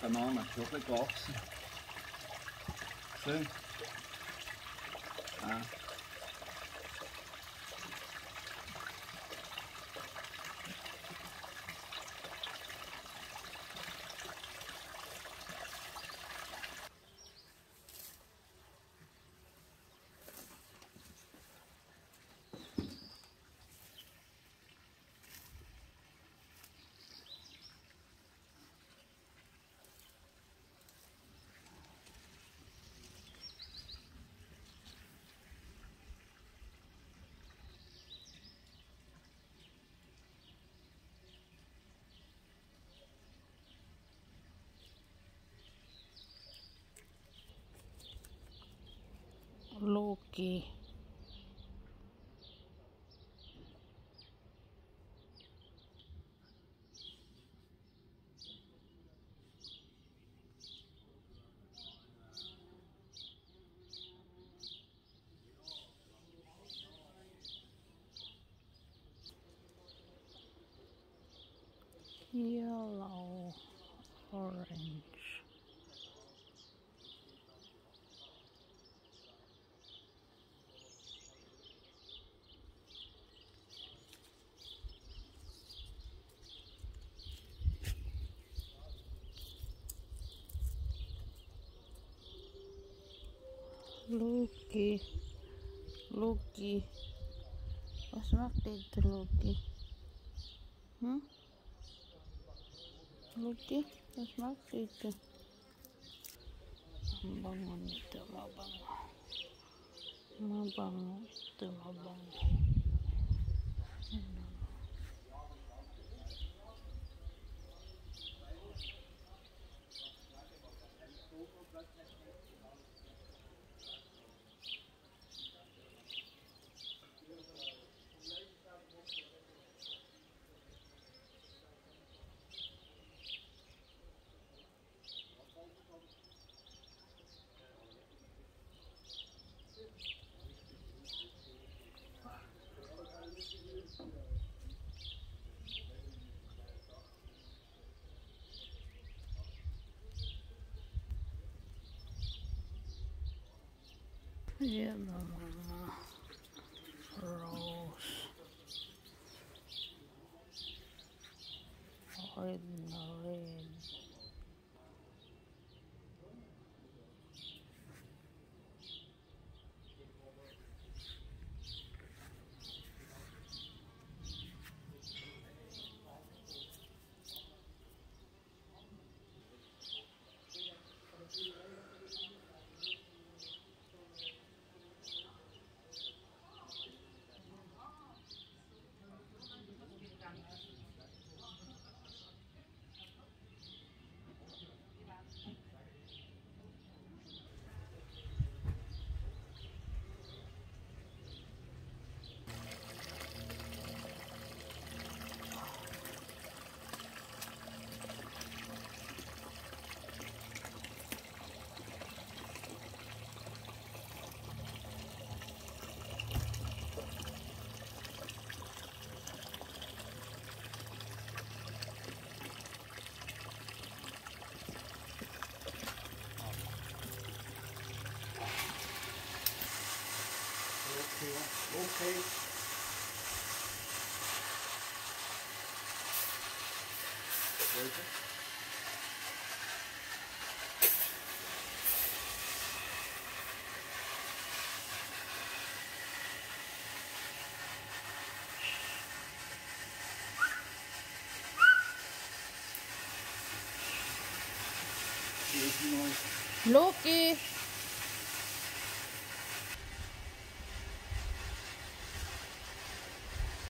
Ein bisschen gewachsen. Schön. Ah. Loki. Yellow, orange. Loki Loki was not it Loki hmm? Loki was not it bangun itu mau bangun. Mau bangun itu mau bangun. Yellow. Rose. Okay. Loki!